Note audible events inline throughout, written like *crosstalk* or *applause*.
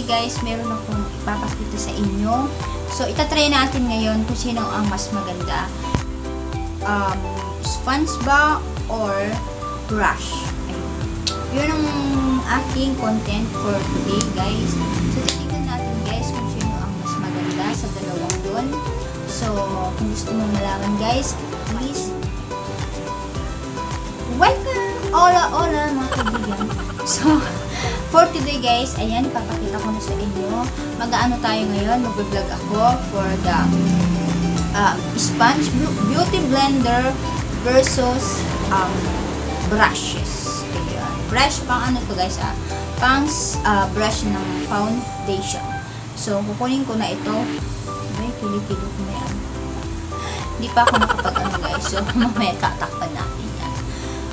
today guys, meron akong ipapakita sa inyo. So, itatry natin ngayon kung sino ang mas maganda. Um, sponge ba or brush? Ayun. Yun ang aking content for today guys. So, titignan natin guys kung sino ang mas maganda sa dalawang yun. So, kung gusto mo malaman guys, please welcome! Hola, hola mga kaibigan. So, *laughs* for today guys, ayan, papakita ko na sa inyo. Mag-ano tayo ngayon, mag-vlog ako for the uh, sponge beauty blender versus um, brushes. Ayan. Brush pang ano to guys ah, pang uh, brush ng foundation. So, kukunin ko na ito. May kilikilo ko na yan. Hindi pa ako nakapag ano guys. So, *laughs* mamaya tatakpan natin yan.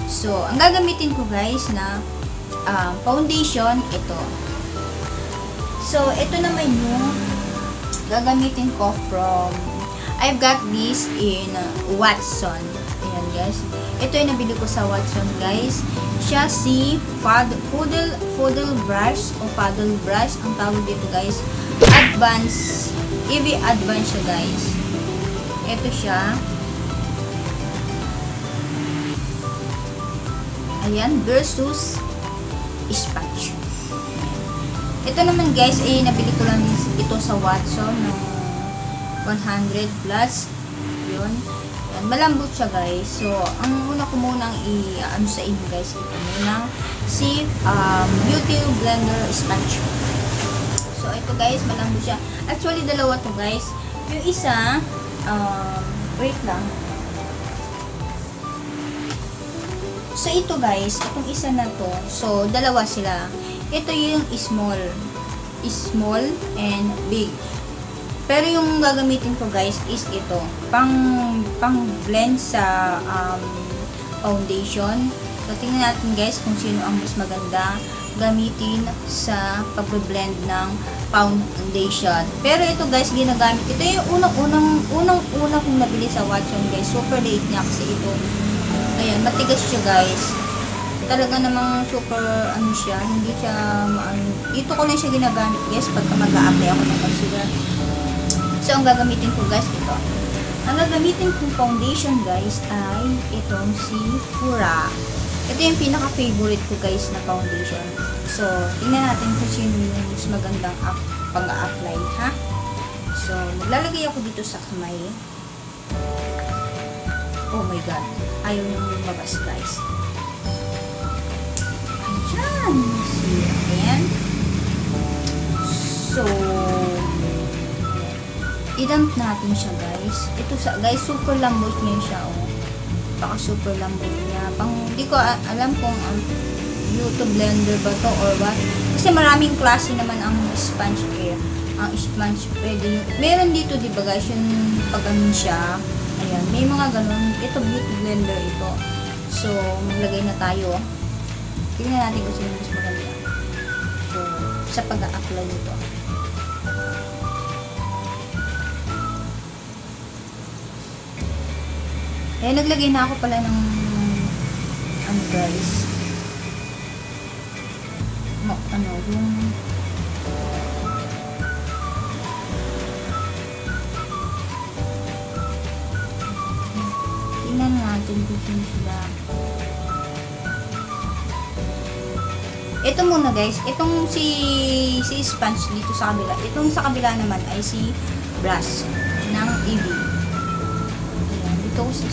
So, ang gagamitin ko guys na um, foundation, ito. So, ito naman yung gagamitin ko from I've got this in uh, Watson. Ayan guys. Ito yung nabili ko sa Watson guys. Siya si Fad Poodle, Poodle Brush o Paddle Brush. Ang tawag dito guys. Advance. EV Advance siya guys. Ito siya. Ayan. Versus sponge. Ito naman guys, eh, nabili ko lang ito sa Watson ng 100 plus. Yun. Yan, malambot siya guys. So, ang una ko munang i-ano sa inyo guys, ito muna si um, Beauty Blender Sponge. So, ito guys, malambot siya. Actually, dalawa to guys. Yung isa, um, wait lang. So, ito guys, itong isa na to, so, dalawa sila. Ito yung small. Small and big. Pero yung gagamitin ko guys is ito. Pang, pang blend sa um, foundation. So, tingnan natin guys kung sino ang mas maganda gamitin sa pag-blend ng foundation. Pero ito guys, ginagamit. Ito yung unang-unang unang-unang kong nabili sa Watson guys. Super late niya kasi ito. Matigas siya guys. Talaga namang super, ano siya, hindi siya, maano. Dito ko lang siya ginagamit guys pagka mag-a-apply ako ng concealer. So, ang gagamitin ko guys, ito. Ang gagamitin kong foundation guys ay itong si Pura. Ito yung pinaka-favorite ko guys na foundation. So, tingnan natin kung sino yung magandang up, pang-apply, ha? So, maglalagay ako dito sa kamay. Oh my god. Ayaw niyang lumabas guys. Ayan. See, ayan. So, i-dump natin siya guys. Ito sa guys, super lambot niya siya oh. Baka super lambot niya. Pang, hindi ko alam kung ang YouTube blender ba to or what. Kasi maraming klase naman ang sponge care. Ang sponge pwede. Meron dito di ba guys yung pag siya. Ayan, may mga ganun. Ito beauty blender ito. So, maglagay na tayo. Tingnan natin kung sino mas maganda. So, sa pag-a-apply nito. Eh, naglagay na ako pala ng ano guys. No, ano, yung sino sila. Ito muna guys, itong si si sponge dito sa kabila. Itong sa kabila naman ay si brush ng EV. Ayan, dito ko sa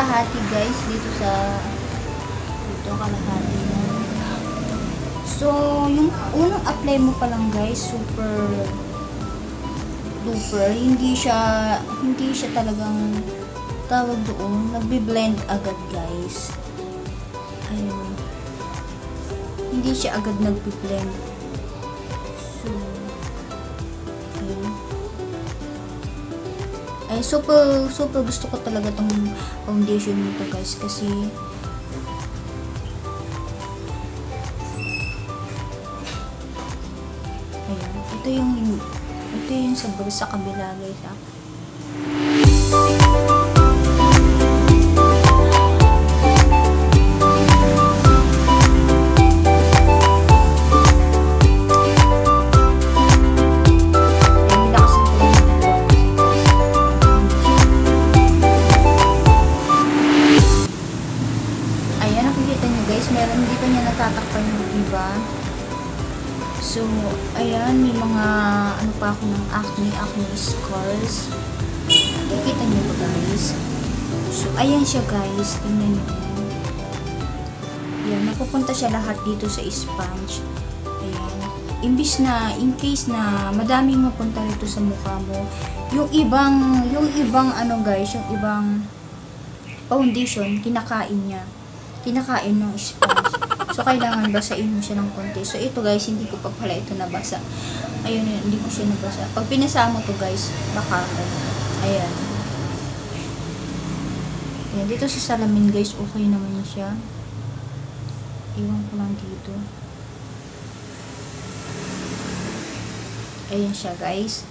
kalahati guys, dito sa dito kalahati. So, yung unang apply mo pa lang guys, super duper, hindi siya hindi siya talagang tawag doon, nagbi-blend agad guys. Ayun. Hindi siya agad nagbi-blend. guys. Super, super gusto ko talaga tong foundation nito guys. Kasi, ayan. Ito yung, ito yung sa, sa kabila guys ah. Dito niya natatakpan yung iba. So, ayan, may mga, ano pa ako ng acne, acne scars. Nakikita nyo ba guys? So, ayan siya guys, tingnan nyo. Ayan, napupunta siya lahat dito sa sponge. Ayan. Imbis na, in case na madaming mapunta rito sa mukha mo, yung ibang, yung ibang ano guys, yung ibang foundation, kinakain niya. Kinakain ng sponge. So, kailangan basain mo siya ng konti. So, ito guys, hindi ko pa pala ito nabasa. Ayun, yun, hindi ko siya nabasa. Pag pinasa mo to guys, baka. Ayan. Ayan, dito sa salamin guys, okay naman siya. Iwan ko lang dito. Ayan siya guys.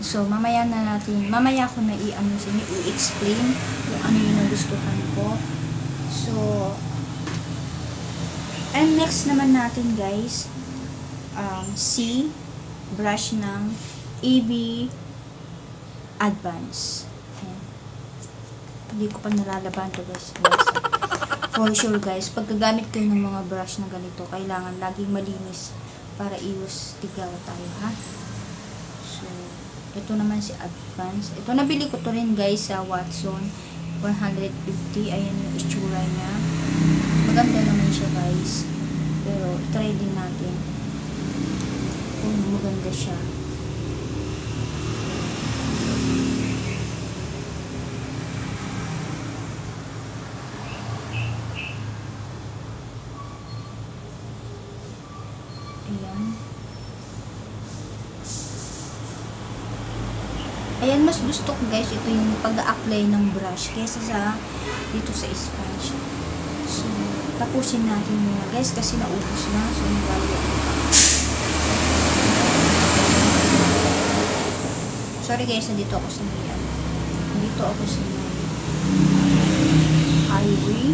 So, mamaya na natin, mamaya ko na i-ano i-explain kung ano yung nagustuhan ko. So, and next naman natin guys, um, C, brush ng AB Advance. Ayan. Hindi ko pa nalalaban to guys. guys. For sure guys, pagkagamit kayo ng mga brush na ganito, kailangan laging malinis para iwas tigaw tayo ha. So, ito naman si Advance. Ito nabili ko to rin guys sa Watson. 150. Ayan yung itsura niya. Maganda naman siya guys. Pero try din natin. Kung maganda siya. Ayan. Ayan, mas gusto ko guys, ito yung pag-apply ng brush kesa sa dito sa sponge. Tapusin natin muna guys kasi naubos na. So, nagbago. Sorry guys, nandito ako sa ano. Nandito ako sa highway.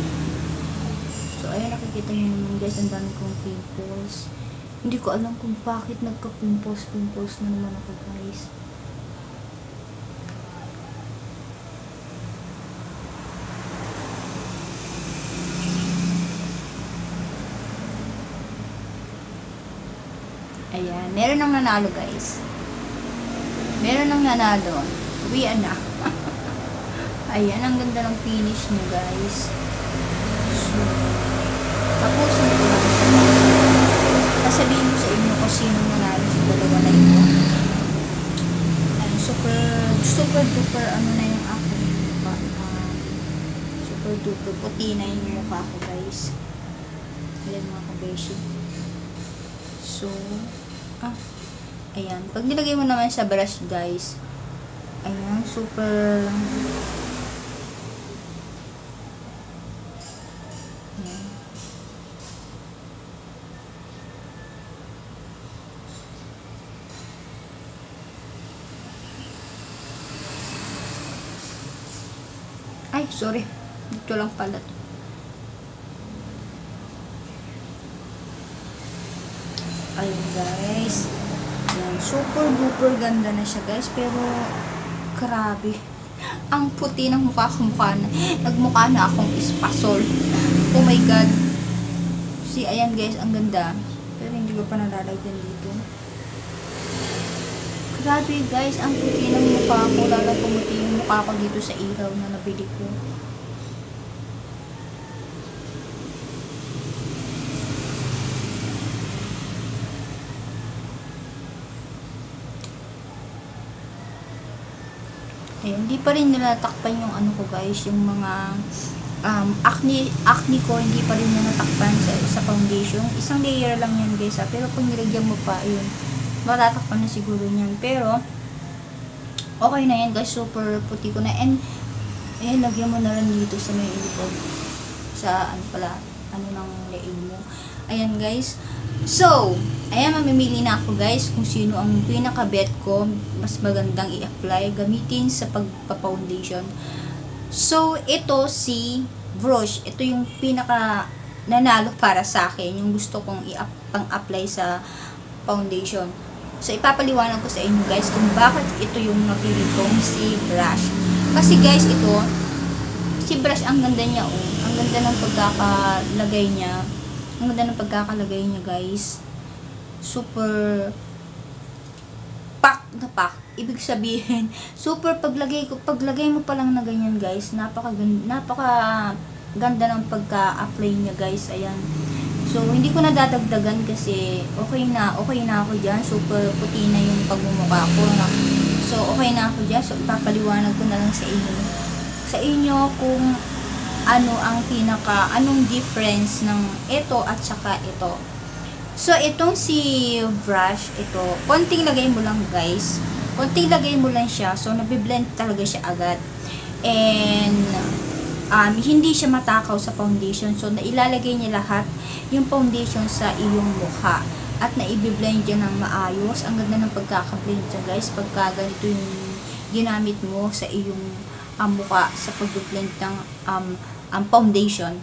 So, ayan, nakikita nyo naman guys, ang dami kong pimples. Hindi ko alam kung bakit nagka-pimples, pimples na naman ako guys. Ayan, meron nang nanalo guys. Meron nang nanalo. Uwian na. *laughs* Ayan, ang ganda ng finish niya guys. So, tapusin ko lang sa inyo kung sino nanalo sa dalawa na ito. Ayan, super, super duper ano na yung aking mukha. Ah, super duper puti na yung mukha ko guys. Ayan mga kabeshi. So, ah, ayan. Pag nilagay mo naman sa brush, guys, ayan, super. Ay, sorry. Dito lang pala to. Ayun guys. Yan, super duper ganda na siya guys. Pero, grabe. *laughs* Ang puti ng mukha ko mukha na. Nagmukha na akong espasol. Oh my god. See, ayan guys, ang ganda. Pero hindi ko pa nalalagyan dito. Grabe guys, ang puti ng mukha ko. Lalo pumuti yung mukha ko dito sa ilaw na nabili ko. Ayun, hindi pa rin nila takpan yung ano ko guys, yung mga um, acne, acne ko, hindi pa rin nila takpan sa, sa foundation. Isang layer lang yan guys ha, pero kung nilagyan mo pa, ayun, matatakpan na siguro yan. Pero, okay na yan guys, super puti ko na. And, ayun, lagyan mo na rin dito sa may ilipod. Sa, ano pala, ano ng leeg mo. Ayan guys. So, Ayan, mamimili na ako guys kung sino ang pinaka-bet ko mas magandang i-apply gamitin sa pagpa-foundation. So, ito si brush. Ito yung pinaka nanalo para sa akin. Yung gusto kong i-pang-apply sa foundation. So, ipapaliwanag ko sa inyo guys kung bakit ito yung napili kong si brush. Kasi guys, ito, si brush ang ganda niya oh. Ang ganda ng pagkakalagay niya. Ang ganda ng pagkakalagay niya guys. Super pack na pack. Ibig sabihin, *laughs* super paglagay ko, paglagay mo pa lang na ganyan guys, napaka napaka ganda ng pagka-apply niya guys. Ayan. So, hindi ko na dadagdagan kasi okay na, okay na ako dyan. Super puti na yung pagmumukha ko. Na. So, okay na ako dyan. So, ipapaliwanag ko na lang sa inyo. Sa inyo kung ano ang pinaka, anong difference ng ito at saka ito. So, itong si brush, ito, konting lagay mo lang guys. Konting lagay mo lang siya. So, nabiblend talaga siya agad. And, um, hindi siya matakaw sa foundation. So, nailalagay niya lahat yung foundation sa iyong mukha. At naibiblend niya ng maayos. Ang ganda ng pagkakablend niya guys. Pagka ganito yung ginamit mo sa iyong um, mukha sa pag-blend ng um, um, foundation.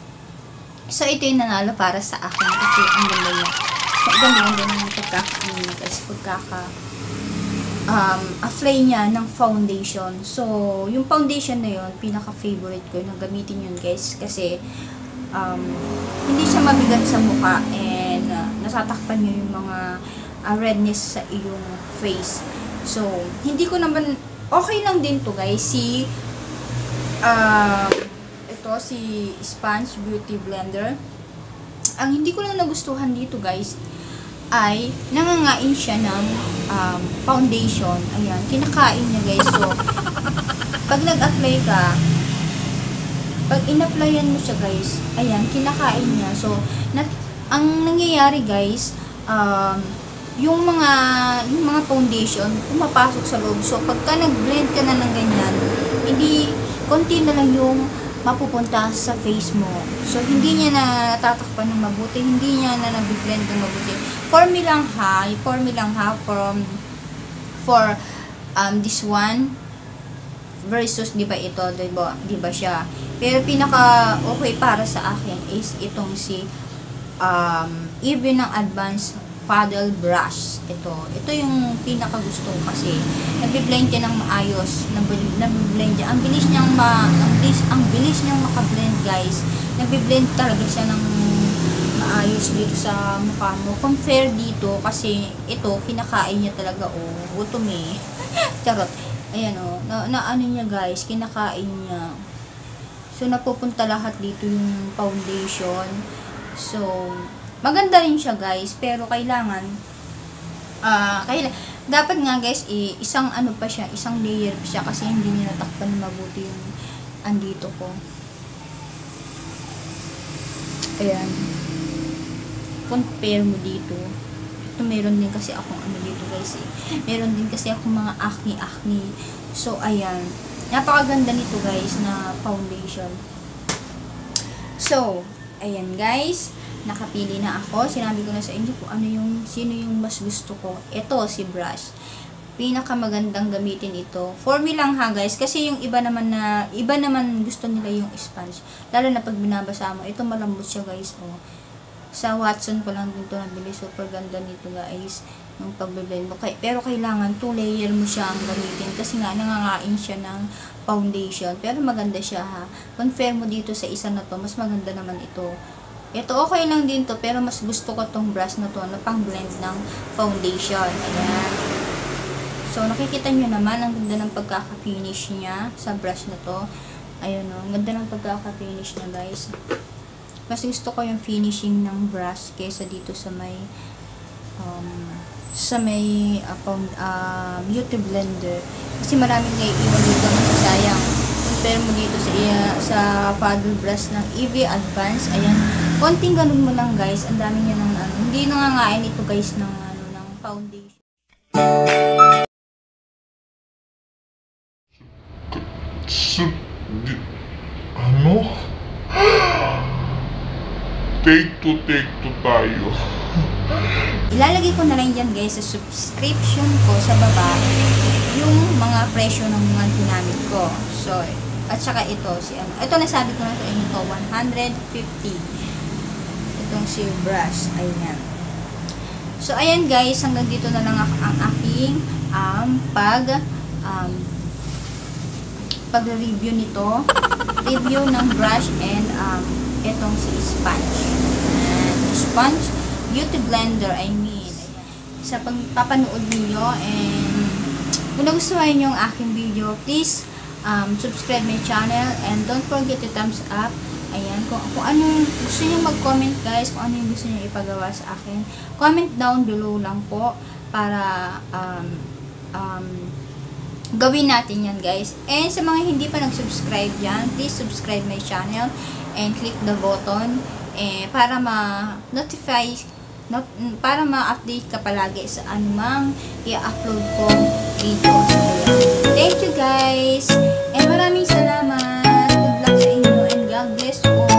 So, ito yung nanalo para sa akin kasi ang ganda niya. Ganda ganda ng pagkaka niya guys. Pagkaka um, apply niya ng foundation. So, yung foundation na yun, pinaka-favorite ko na gamitin yun guys. Kasi, um, hindi siya mabigat sa mukha and uh, nasatakpan niyo yung mga uh, redness sa iyong face. So, hindi ko naman, okay lang din to guys. Si, uh, ito, si Sponge Beauty Blender. Ang hindi ko lang nagustuhan dito guys, ay nangangain siya ng um, foundation. Ayan, kinakain niya guys. So, pag nag-apply ka, pag in-applyan mo siya guys, ayan, kinakain niya. So, nat ang nangyayari guys, um, yung mga yung mga foundation pumapasok sa loob. So, pagka nag-blend ka na ng ganyan, hindi konti na lang yung mapupunta sa face mo. So, hindi niya na natatakpan ng mabuti, hindi niya na nag-blend ng mabuti. For me lang ha, for me lang ha, from, for um, this one, versus, di ba ito, di ba, di ba siya. Pero pinaka okay para sa akin is itong si um, even ng advanced paddle brush. Ito. Ito yung pinaka gusto ko kasi nagbi-blend niya ng maayos. Nagbi-blend niya. Ang bilis niyang ma ang bilis, ang bilis niyang maka-blend, guys. Nagbi-blend talaga siya ng maayos dito sa mukha mo. Compare dito kasi ito kinakain niya talaga oh. Gutom eh. *laughs* Charot. Ayan oh. Na, na ano niya guys, kinakain niya. So napupunta lahat dito yung foundation. So Maganda rin siya guys, pero kailangan ah uh, kailangan dapat nga guys eh, isang ano pa siya, isang layer pa siya kasi hindi niya natakpan mabuti yung andito ko. Ayan. Compare mo dito. Ito meron din kasi akong ano dito guys eh. Meron din kasi akong mga acne-acne. So ayan. Napakaganda nito guys na foundation. So, ayan guys nakapili na ako. Sinabi ko na sa inyo kung ano yung, sino yung mas gusto ko. Ito, si brush. Pinakamagandang gamitin ito. For me lang ha guys, kasi yung iba naman na, iba naman gusto nila yung sponge. Lalo na pag binabasa mo. Ito malambot siya guys, oh. Sa Watson ko lang din ito nabili. Super ganda nito guys. Yung pagbe-blend mo. Pero kailangan two layer mo siya ang gamitin. Kasi nga, nangangain siya ng foundation. Pero maganda siya ha. Confirm mo dito sa isa na to. Mas maganda naman ito. Ito okay lang din to, pero mas gusto ko tong brush na to na pang blend ng foundation. Ayan. So, nakikita nyo naman, ang ganda ng pagkaka-finish niya sa brush na to. Ayun o, ang ganda ng pagkaka-finish niya guys. Mas gusto ko yung finishing ng brush kaysa dito sa may um, sa may uh, pound, uh, beauty blender. Kasi maraming naiiwan dito masasayang compare mo dito sa uh, sa paddle brush ng EV Advance. Ayan. Konting ganun mo lang guys. Ang dami niya ng ano. Hindi nangangain ito guys ng ano ng foundation. ano? Take to take to tayo. Ilalagay ko na lang dyan guys sa subscription ko sa baba yung mga presyo ng mga ginamit ko. So, at saka ito, si ano. Ito nasabi ko na sa inyo to, 150. Itong si brush. Ayan. So, ayan guys, hanggang dito na lang ang aking um, pag um, pag-review nito. Review ng brush and um, itong si sponge. Ayan. Sponge beauty blender, I mean. Ayan. Sa pagpapanood ninyo and kung nagustuhan nyo ang aking video, please um, subscribe my channel and don't forget to thumbs up. Ayan, kung, kung anong gusto nyo mag-comment guys, kung ano yung gusto nyo ipagawa sa akin, comment down below lang po para um, um, gawin natin yan guys. And sa mga hindi pa nag-subscribe dyan, please subscribe my channel and click the button eh, para ma-notify not, para ma-update ka palagi sa anumang i-upload ko videos. Thank you guys! desconto.